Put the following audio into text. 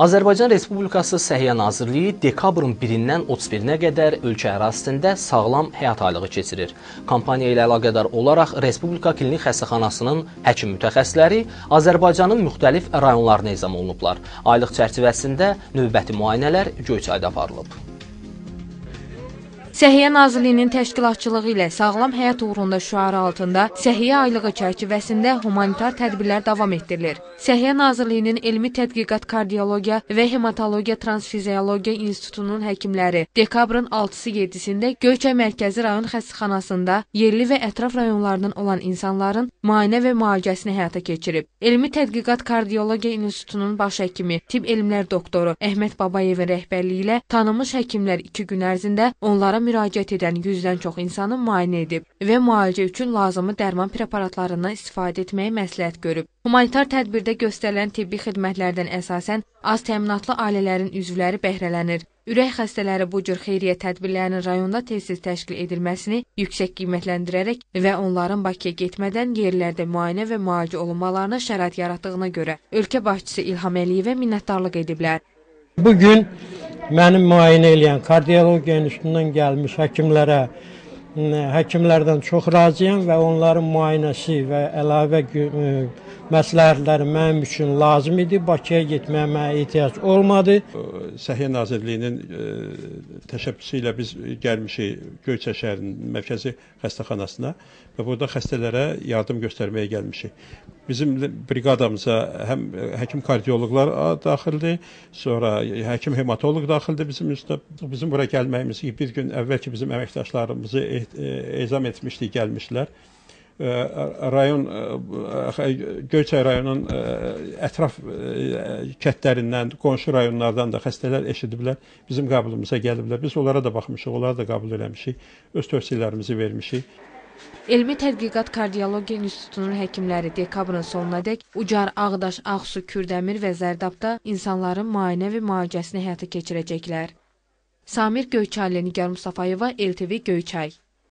Azərbaycan Respublikası Səhiyyə Nazirliyi dekabrın 1-dən 31-nə qədər ölkə ərazisində sağlam həyat aylığı keçirir. Kampaniya ilə əlaqədar olaraq Respublika Klinik Xəstəxanasının həkim mütəxəssisləri Azərbaycanın müxtəlif rayonlarına ezam olunublar. Aylıq çərçivəsində növbəti müayinələr Göyçayda aparılıb. Səhiyyə Nazirliyinin təşkilatçılığı ilə Sağlam Həyat Uğrunda şüarı altında Səhiyyə aylığı çərçivəsində humanitar tədbirlər davam etdirilir. Səhiyyə Nazirliyinin Elmi Tədqiqat Kardiologiya və Hematologiya Transfiziologiya İnstitutunun həkimləri dekabrın 6-sı 7-sində Göyçay Mərkəzi rayon xəstəxanasında yerli və ətraf rayonlardan olan insanların müayinə və müalicəsini həyata keçirib. Elmi Tədqiqat Kardiologiya İnstitutunun baş həkimi, tibb elmlər doktoru Əhməd Babayevin rəhbərliyi ilə tanınmış həkimlər 2 gün ərzində onlara müraciət edən 100-dən çox insanı müayinə edib və müalicə üçün lazımi dərman preparatlarından istifadə etməyi məsləhət görüb. Humanitar tədbirdə göstərilən tibbi xidmətlərdən əsasən az təminatlı ailələrin üzvləri bəhrələnir. Ürək xəstələri bu cür xeyriyyə tədbirlərinin rayonda tez-tez təşkil edilməsini yüksək qiymətləndirərək və onların Bakıya getmədən yerlərdə müayinə və müalicə olunmalarına şərait yaratdığına görə ölkə başçısı İlham Əliyevə minnətdarlıq ediblər. Bu gün mənim müayinə edən kardiologiya institutundan gəlmiş həkimlərə həkimlərdən çox razıyam və onların müayinəsi və əlavə məsləhətləri mənim üçün lazım idi. Bakıya getməyə mənə ehtiyac olmadı. Səhiyyə Nazirliyinin təşəbbüsü ilə biz gəlmişik Göyçə şəhərinin mərkəzi xəstəxanasına və burada xəstələrə yardım göstərməyə gəlmişik. Bizim briqadamıza həm həkim kardioloqlar daxildir, sonra həkim hematoloq daxildir bizim üstə. Bizim bura gəlməyimiz bir gün əvvəlki bizim əməkdaşlarımızı ezam etmişdik, gəlmişlər rayon Göyçay rayonunun ətraf kəndlərindən, qonşu rayonlardan da xəstələr eşidiblər. Bizim qəbulumuza gəliblər. Biz onlara da baxmışıq, onları da qəbul eləmişik. Öz tövsiyələrimizi vermişik. Elmi Tədqiqat Kardiologiya İnstitutunun həkimləri dekabrın sonunadək Ucar, Ağdaş, Ağsu, Kürdəmir və Zərdabda insanların müayinə və müalicəsini həyata keçirəcəklər. Samir Göyçaylı, Nigar Mustafayeva, LTV Göyçay.